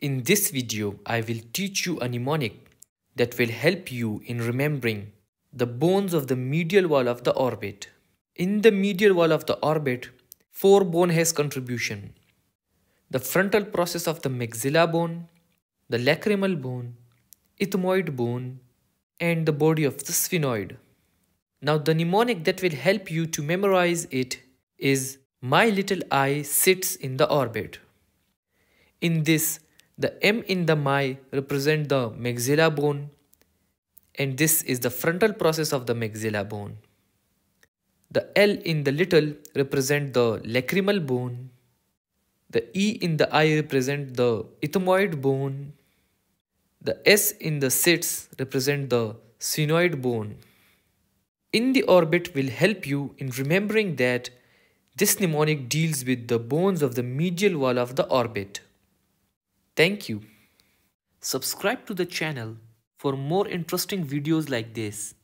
In this video, I will teach you a mnemonic that will help you in remembering the bones of the medial wall of the orbit. In the medial wall of the orbit, four bone has contribution. The frontal process of the maxilla bone, the lacrimal bone, ethmoid bone, and the body of the sphenoid. Now the mnemonic that will help you to memorize it is my little eye sits in the orbit. In this, the M in the my represent the maxilla bone and this is the frontal process of the maxilla bone. The L in the little represent the lacrimal bone. The E in the eye represent the ethmoid bone. The S in the sits represent the sphenoid bone. In the orbit will help you in remembering that this mnemonic deals with the bones of the medial wall of the orbit. Thank you. Subscribe to the channel for more interesting videos like this.